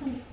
Mm-hmm.